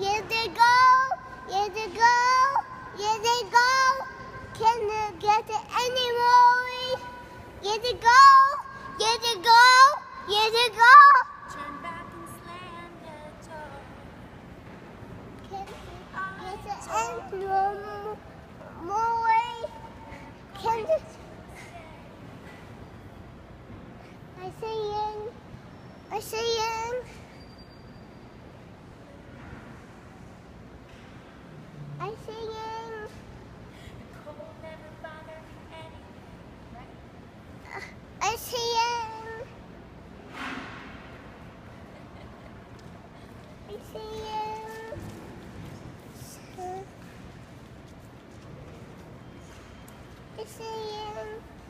Here they go. Here they go. Here they go. Can they get it any more? Here they go. Here they go. Here they go. Turn back and slam the door. Can they get it any more? Can they? I see you. I see you. I see you.